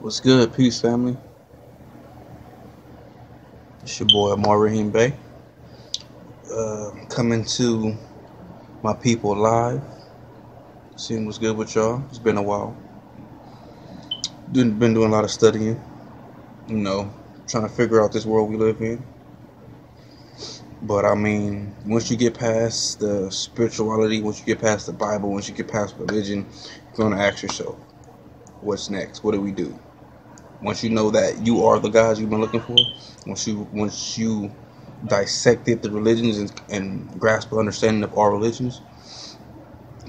What's good, peace family? It's your boy Maureen Bey. Uh, coming to my people live. Seeing what's good with y'all. It's been a while. Been been doing a lot of studying. You know, trying to figure out this world we live in. But I mean, once you get past the spirituality, once you get past the Bible, once you get past religion, you're gonna ask yourself, what's next? What do we do? Once you know that you are the guys you've been looking for, once you once you dissected the religions and, and grasp the understanding of all religions,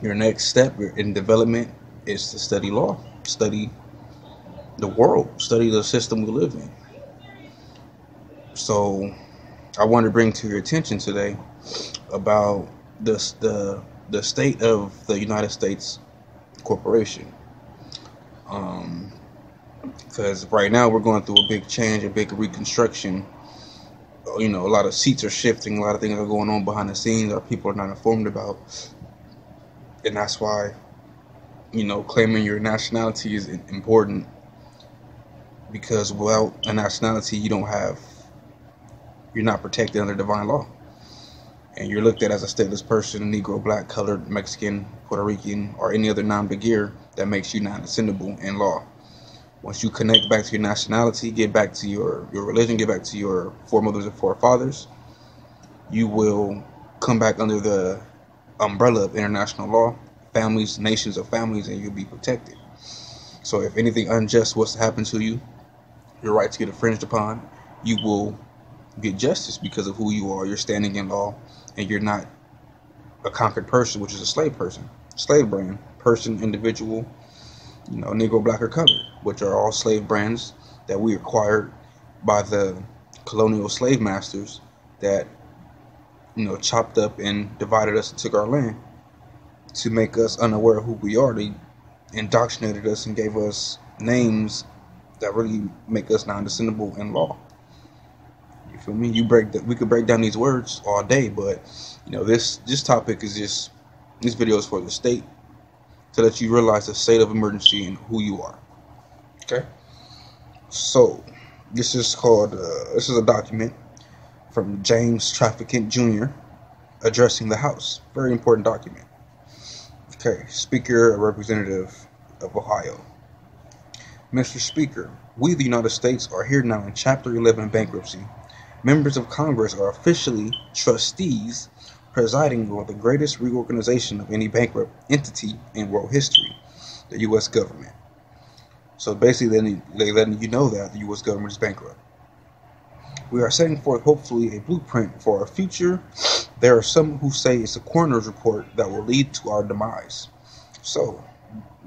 your next step in development is to study law, study the world, study the system we live in. So, I want to bring to your attention today about the the the state of the United States corporation. Um, because right now we're going through a big change, a big reconstruction. You know, a lot of seats are shifting, a lot of things are going on behind the scenes that people are not informed about, and that's why, you know, claiming your nationality is important. Because without a nationality, you don't have, you're not protected under divine law, and you're looked at as a stateless person, Negro, Black, Colored, Mexican, Puerto Rican, or any other non-begeer that makes you non-descendable in law once you connect back to your nationality, get back to your, your religion, get back to your foremothers and forefathers, you will come back under the umbrella of international law, families, nations of families, and you'll be protected. So if anything unjust was to happen to you, your rights get infringed upon, you will get justice because of who you are. You're standing in law, and you're not a conquered person, which is a slave person, slave brand, person, individual, you know, Negro, Black, or Colored, which are all slave brands that we acquired by the colonial slave masters that, you know, chopped up and divided us and took our land to make us unaware of who we are. They indoctrinated us and gave us names that really make us non-descendable in law. You feel me? You break that. We could break down these words all day, but you know, this this topic is just this video is for the state to let you realize the state of emergency and who you are. Okay? So, this is called, uh, this is a document from James Traficant Jr. addressing the House. Very important document. Okay, Speaker, Representative of Ohio. Mr. Speaker, we, the United States, are here now in Chapter 11 bankruptcy. Members of Congress are officially trustees presiding over the greatest reorganization of any bankrupt entity in world history, the U.S. government. So basically, they letting you know that the U.S. government is bankrupt. We are setting forth, hopefully, a blueprint for our future. There are some who say it's a coroner's report that will lead to our demise. So,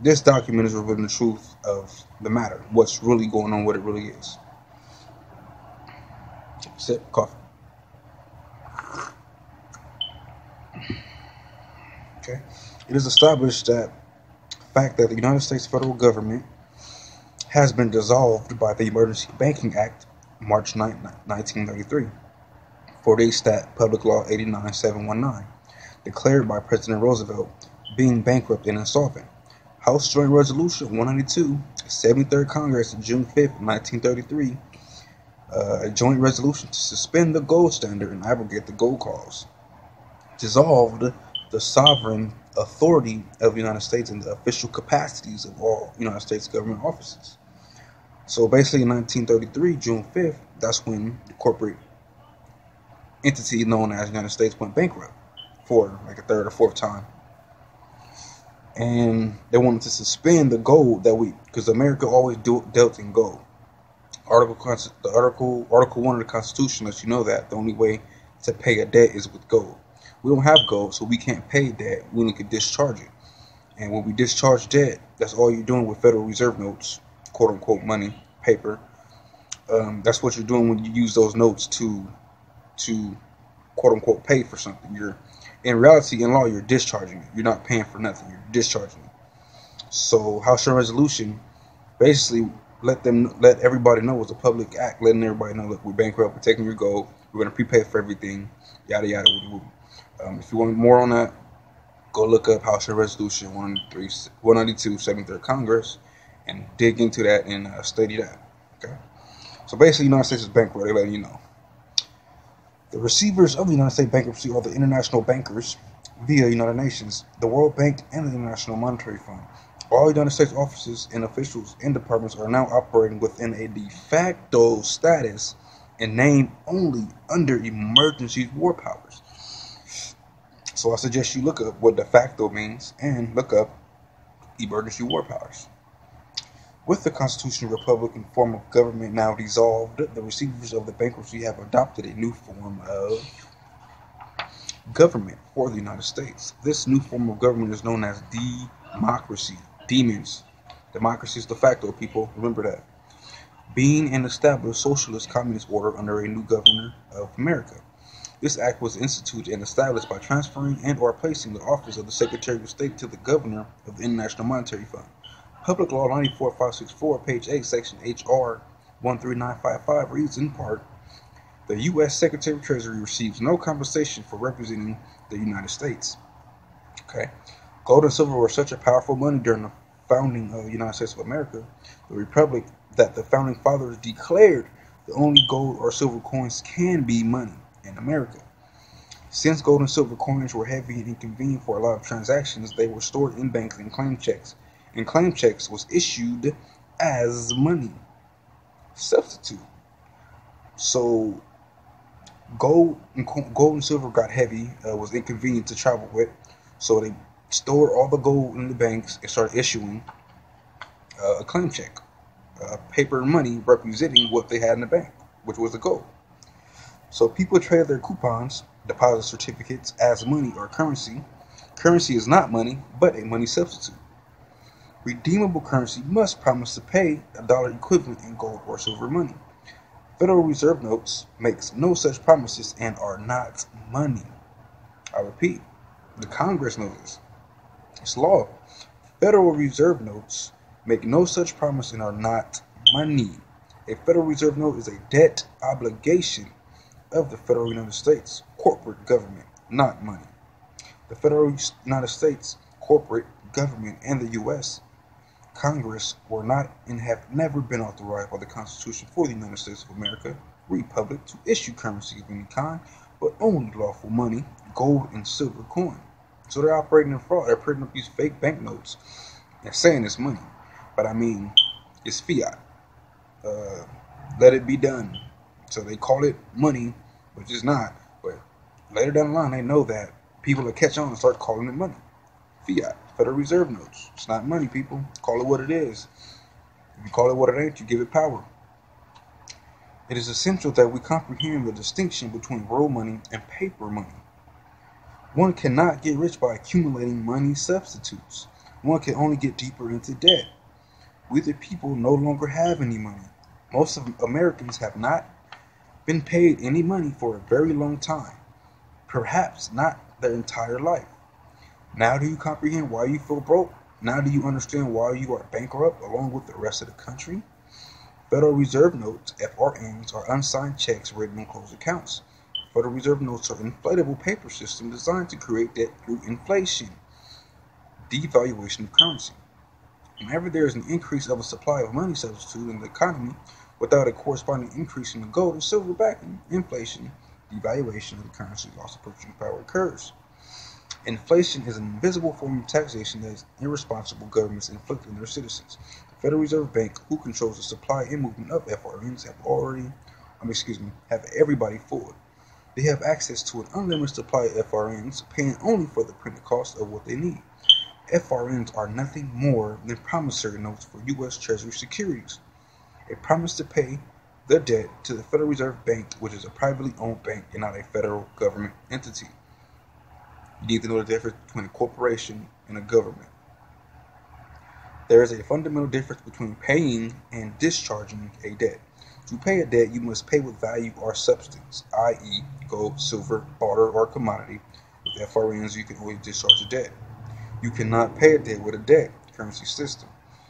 this document is revealing the truth of the matter, what's really going on, what it really is. Sip, coffee. Okay, it is established that the fact that the United States federal government has been dissolved by the Emergency Banking Act, March 9, 1933, 48 Stat Public Law 89719, declared by President Roosevelt being bankrupt and insolvent. House Joint Resolution 192, 73rd Congress, June 5, 1933, uh, a joint resolution to suspend the gold standard and abrogate the gold clause. Dissolved the sovereign authority of the United States and the official capacities of all United States government offices. So basically, in 1933, June 5th, that's when the corporate entity known as United States went bankrupt for like a third or fourth time. And they wanted to suspend the gold that we, because America always dealt in gold. Article, the article, Article One of the Constitution lets you know that the only way to pay a debt is with gold we don't have gold, so we can't pay debt. We only can discharge it. And when we discharge debt, that's all you're doing with Federal Reserve notes, quote unquote money, paper. Um, that's what you're doing when you use those notes to, to quote unquote pay for something. You're in reality, in law, you're discharging it. You're not paying for nothing. You're discharging it. So House Joint Resolution basically let them let everybody know it's a public act, letting everybody know, look, we're bankrupt, we're taking your gold, we're gonna prepay for everything, yada yada. Um, if you want more on that, go look up House of Resolution 192, 73rd Congress, and dig into that and uh, study that. Okay. So basically, United States is bankrupt. They're you know. The receivers of the United States bankruptcy are the international bankers via United Nations, the World Bank, and the International Monetary Fund. All United States offices and officials and departments are now operating within a de facto status and name only under emergency war powers. So I suggest you look up what de facto means and look up emergency war powers. With the constitutional republican form of government now dissolved, the receivers of the bankruptcy have adopted a new form of government for the United States. This new form of government is known as democracy. Demons. Democracy is de facto, people. Remember that. Being an established socialist communist order under a new governor of America. This act was instituted and established by transferring and or placing the office of the Secretary of State to the governor of the International Monetary Fund. Public Law 94564, page 8, section HR 13955 reads in part The U.S. Secretary of Treasury receives no compensation for representing the United States. Okay. Gold and silver were such a powerful money during the founding of the United States of America, the Republic, that the founding fathers declared the only gold or silver coins can be money in America. Since gold and silver coins were heavy and inconvenient for a lot of transactions, they were stored in banks and claim checks and claim checks was issued as money substitute. So gold and gold and silver got heavy, uh, was inconvenient to travel with, so they stored all the gold in the banks and started issuing uh, a claim check, uh, paper money representing what they had in the bank, which was the gold. So people trade their coupons, deposit certificates as money or currency. Currency is not money, but a money substitute. Redeemable currency must promise to pay a dollar equivalent in gold or silver money. Federal Reserve notes makes no such promises and are not money. I repeat, the Congress knows this. It's law. Federal Reserve notes make no such promise and are not money. A Federal Reserve note is a debt obligation of the federal United States corporate government, not money. The federal United States corporate government and the U.S. Congress were not and have never been authorized by the Constitution for the United States of America, Republic, to issue currency of any kind, but only lawful money, gold and silver coin. So they're operating in fraud. They're printing up these fake banknotes and saying it's money. But I mean, it's fiat. Uh, let it be done. So they call it money, which is not. But later down the line, they know that people will catch on and start calling it money. Fiat. Federal Reserve notes. It's not money, people. Call it what it is. If you call it what it ain't, you give it power. It is essential that we comprehend the distinction between real money and paper money. One cannot get rich by accumulating money substitutes. One can only get deeper into debt. We the people no longer have any money. Most of Americans have not been paid any money for a very long time, perhaps not their entire life. Now do you comprehend why you feel broke? Now do you understand why you are bankrupt along with the rest of the country? Federal Reserve notes, FRNs, are unsigned checks written on closed accounts. Federal Reserve notes are an inflatable paper system designed to create debt through inflation, devaluation of currency. Whenever there is an increase of a supply of money substitute in the economy without a corresponding increase in the gold and silver backing, inflation, devaluation of the currency loss of purchasing power occurs. Inflation is an invisible form of taxation that irresponsible governments inflict on their citizens. The Federal Reserve Bank, who controls the supply and movement of FRNs, have already, um, excuse me, have everybody fooled. They have access to an unlimited supply of FRNs, paying only for the printed cost of what they need. FRNs are nothing more than promissory notes for U.S. Treasury securities. A promise to pay the debt to the Federal Reserve Bank, which is a privately owned bank and not a federal government entity. You need to know the difference between a corporation and a government. There is a fundamental difference between paying and discharging a debt. To pay a debt, you must pay with value or substance, i.e., gold, silver, barter, or commodity. With FRNs, you can always discharge a debt. You cannot pay a debt with a debt currency system.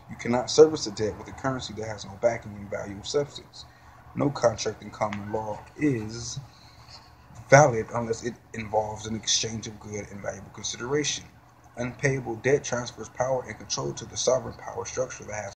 You cannot service a debt with a currency that has no backing in value of substance. No contract in common law is valid unless it involves an exchange of good and valuable consideration. Unpayable debt transfers power and control to the sovereign power structure that has